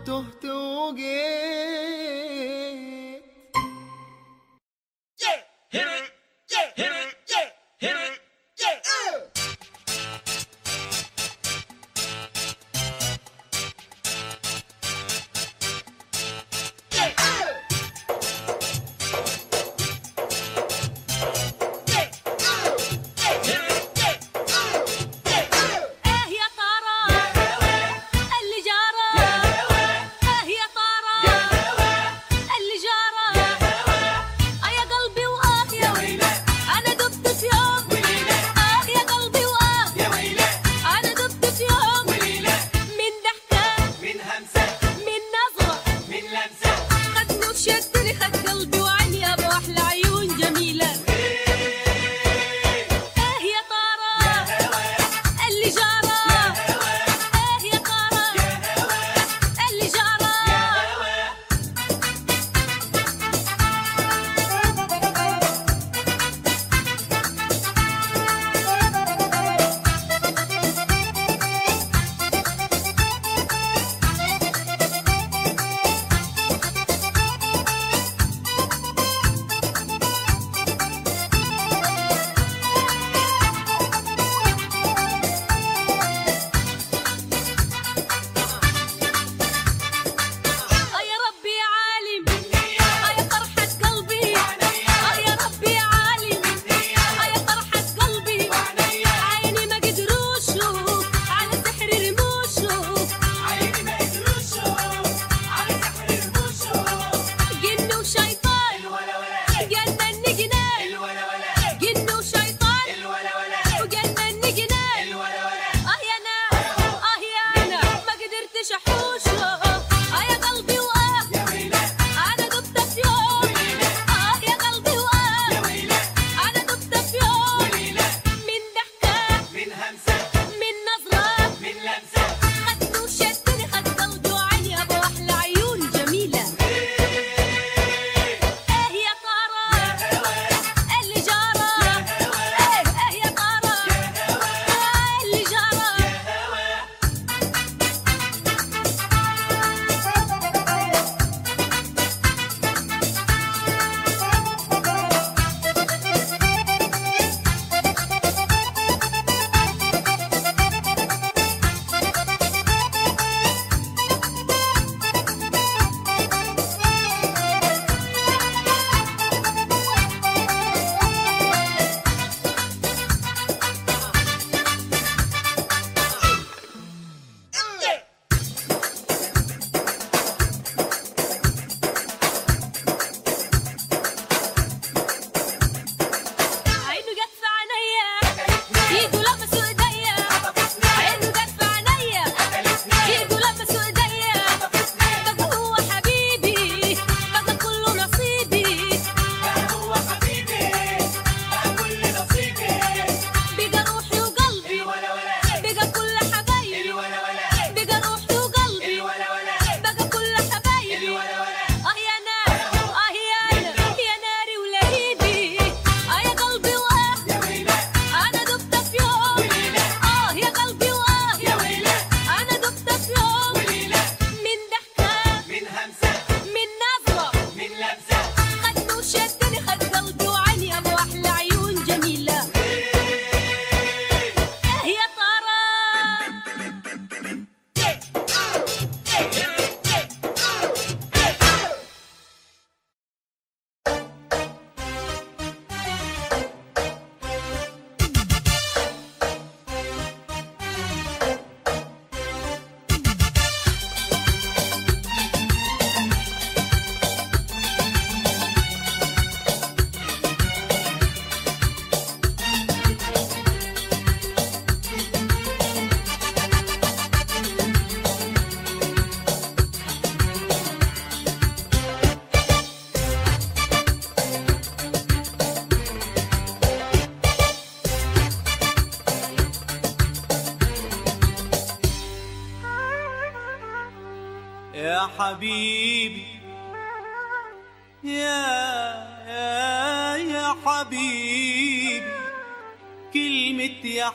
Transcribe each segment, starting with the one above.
وتهت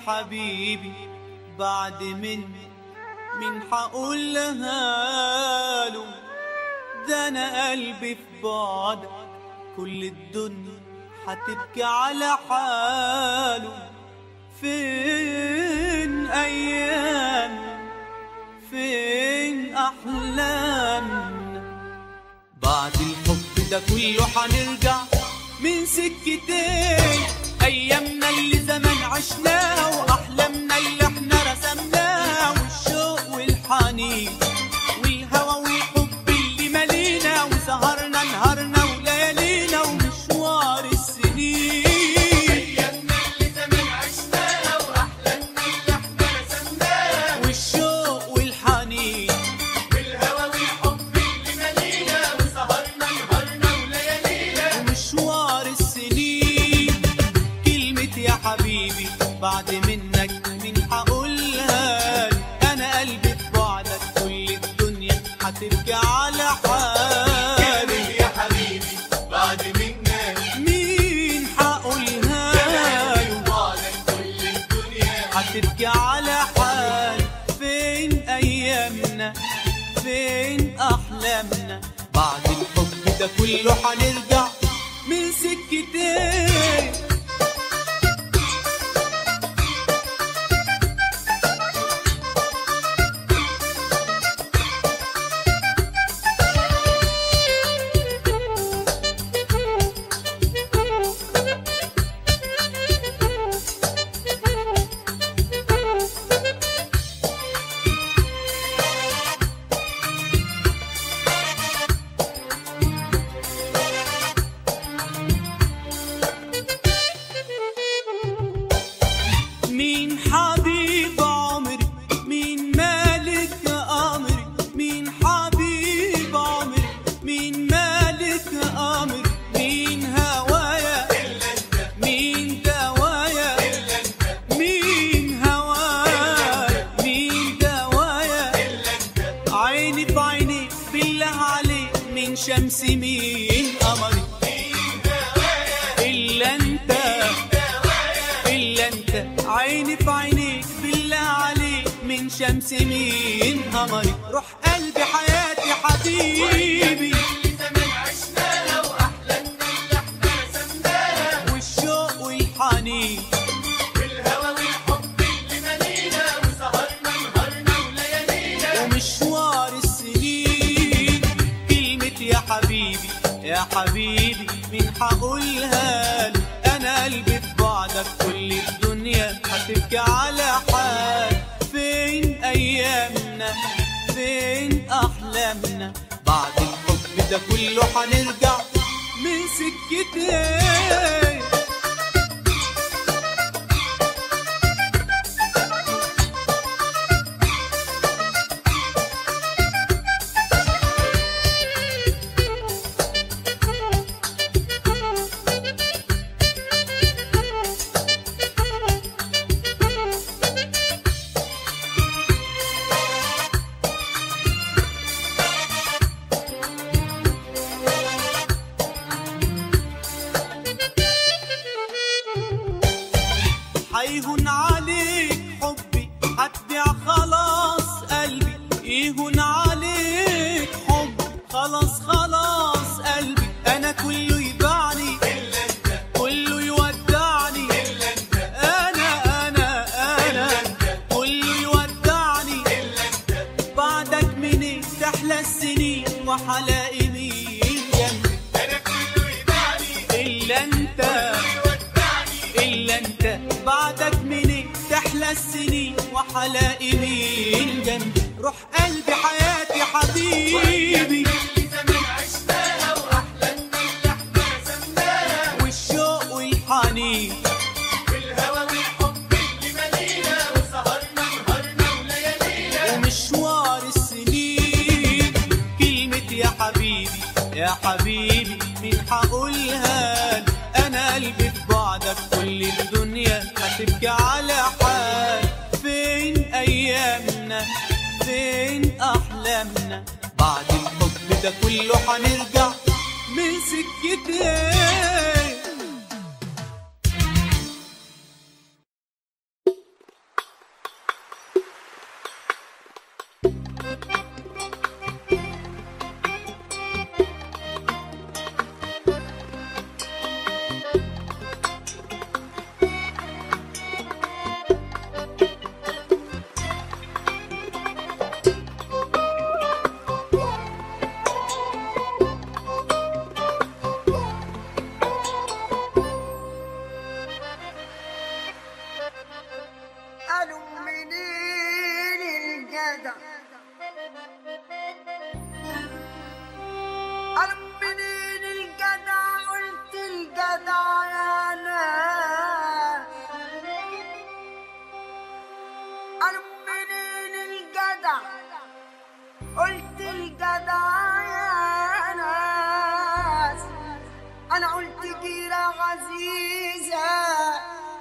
حبيبي بعد من من حقول لها له ده أنا قلبي في بعد كل الدنيا هتبكي على حاله. فين أيام؟ فين أحلام؟ بعد الحب ده كله هنرجع من سكتين. عشناه وأحلامنا اللي إحنا رسمناه والشوق والحنين. شمس مين قمري روح قلبي حياتي حبيبي ده كله هنرجع من سكتنا ده كله هنرجع من سكتنا. أربني للجدع. قلت الجدع يا ناس. أنا قلت جيرة عزيزة.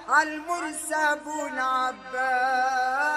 غزيزة المرسى أبو العباس.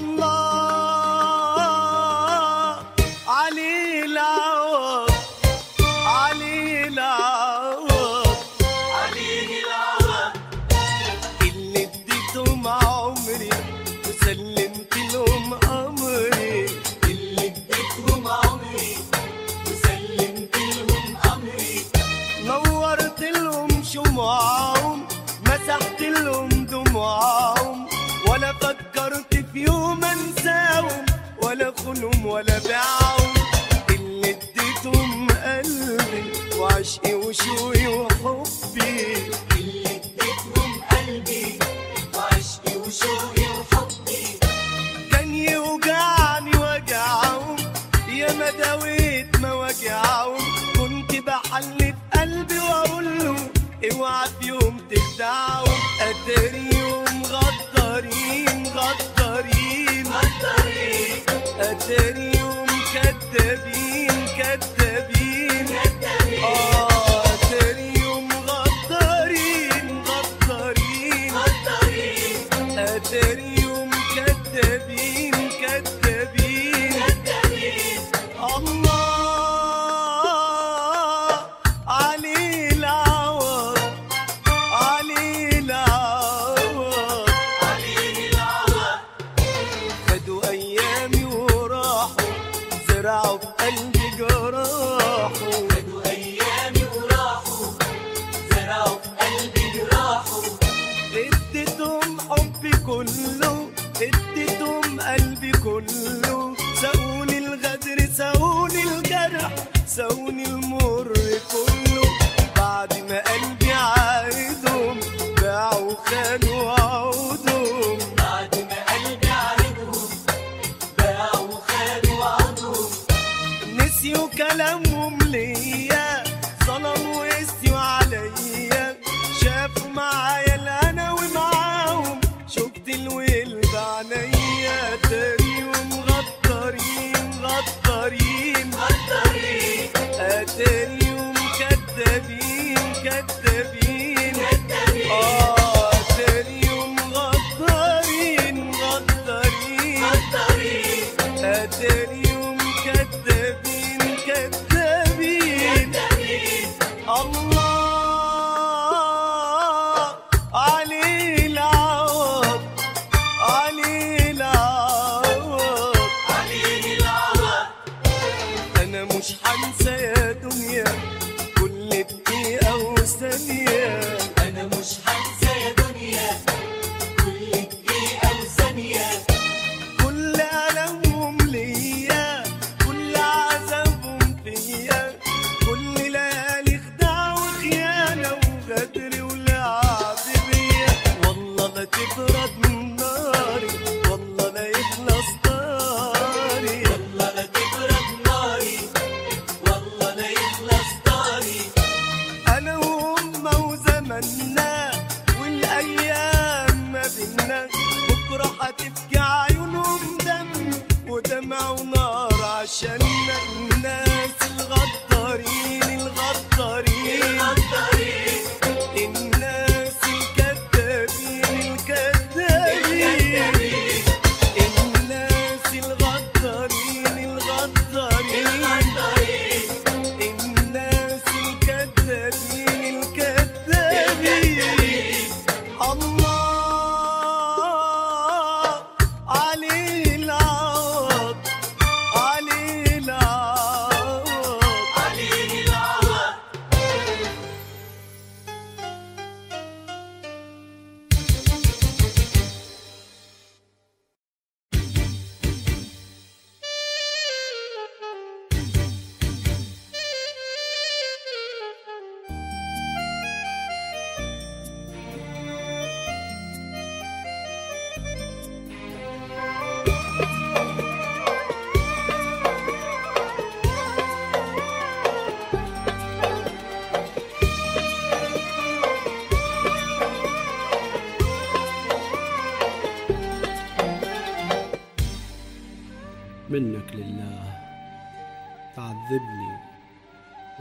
Allah خلهم الجرح ساوني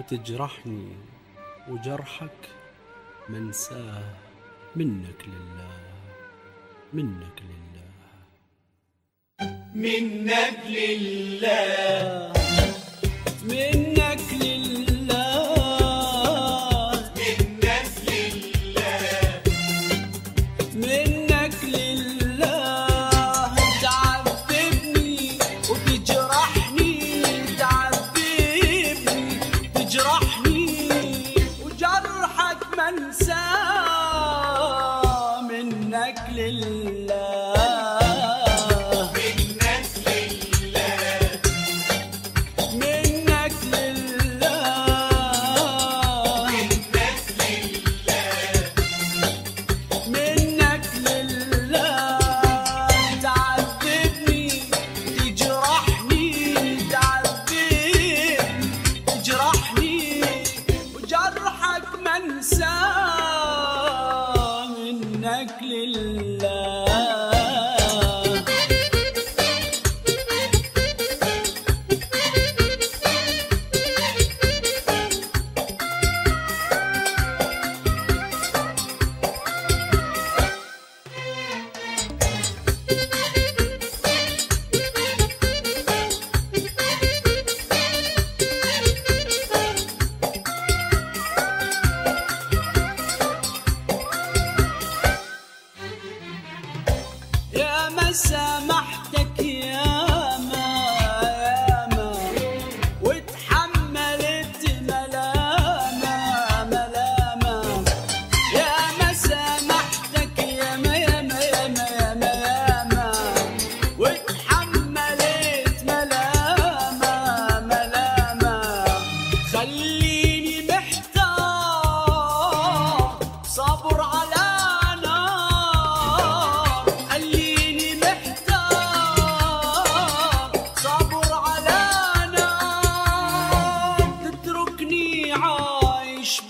تجرحني وجرحك منساه. منك لله منك لله. منك لله. منك تجرحني وجرحك منسى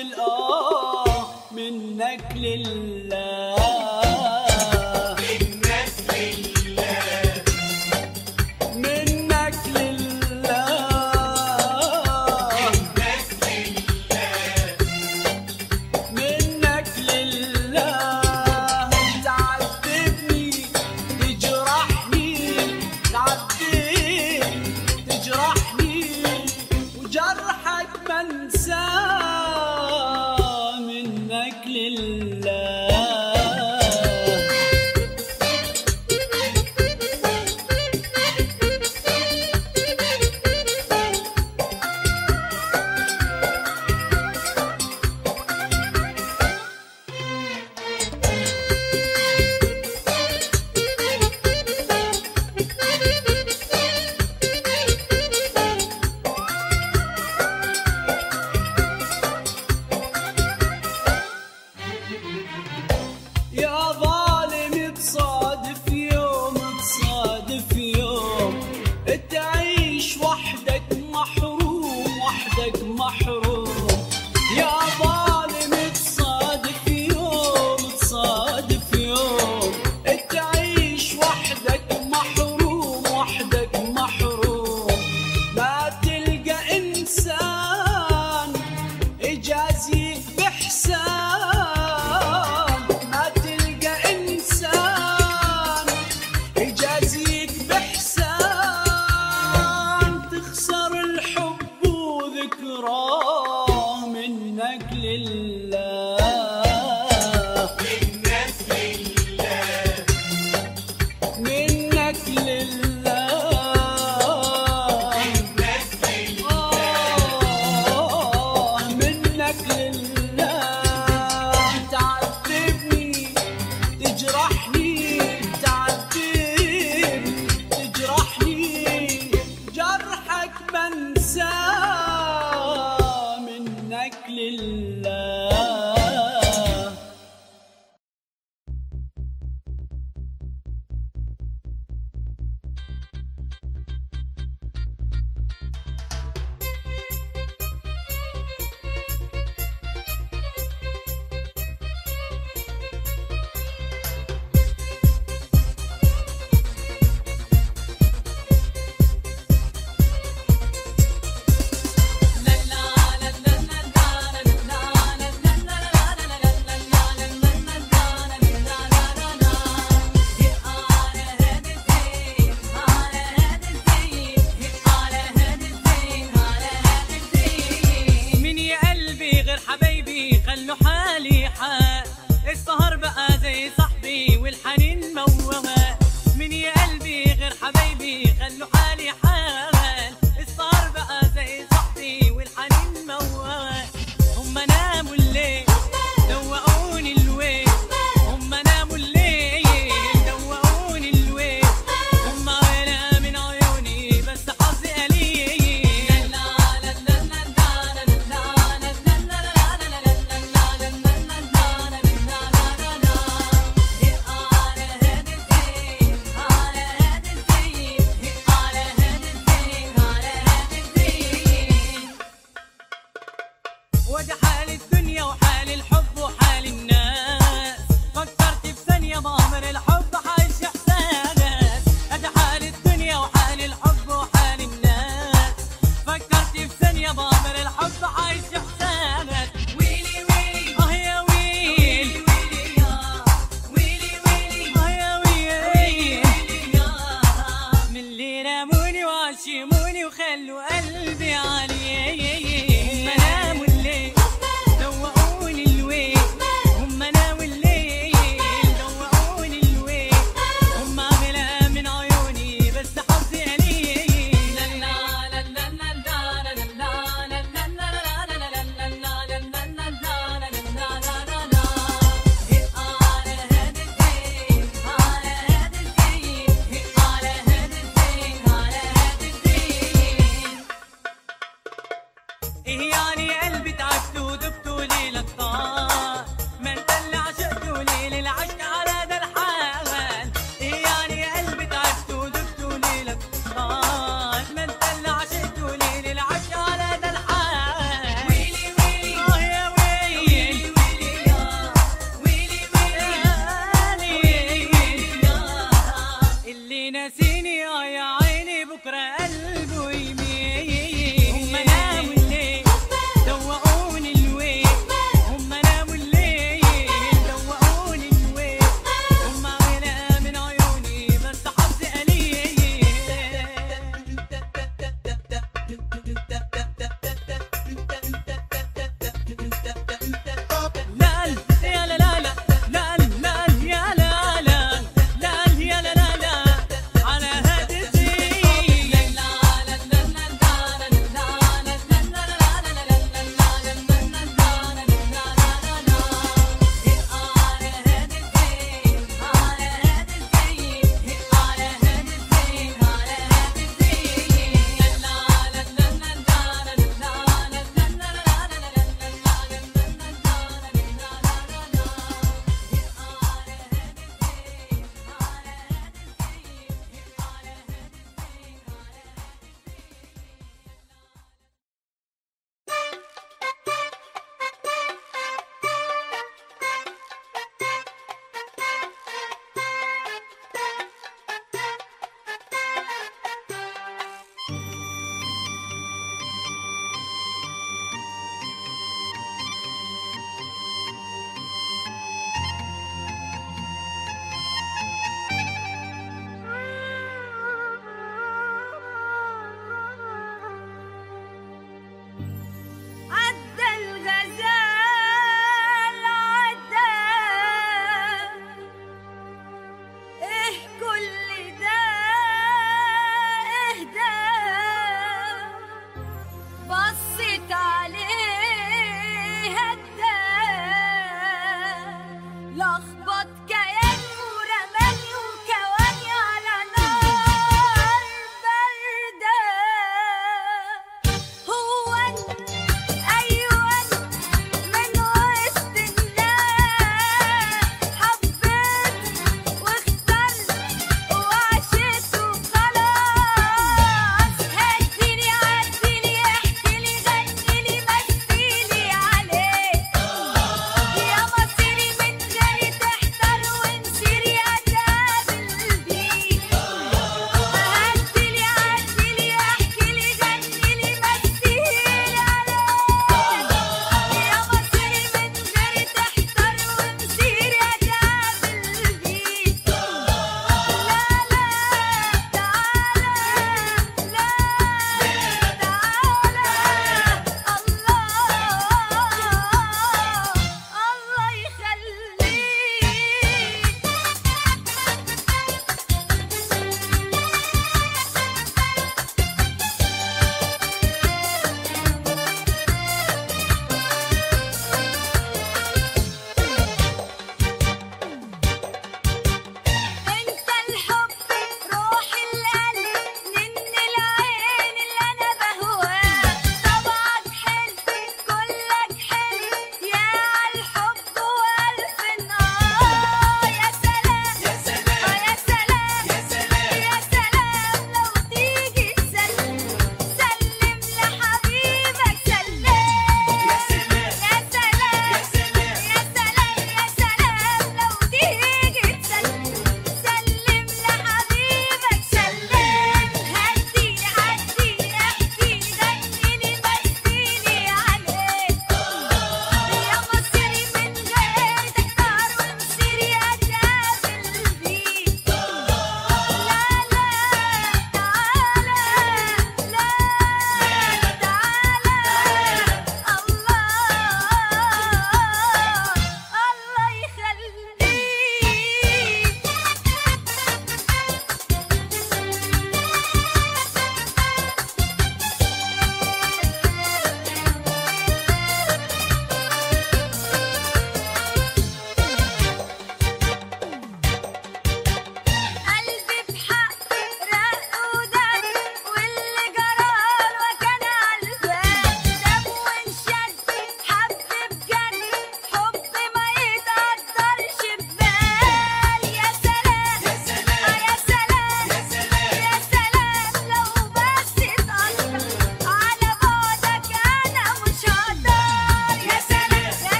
الآه منك لله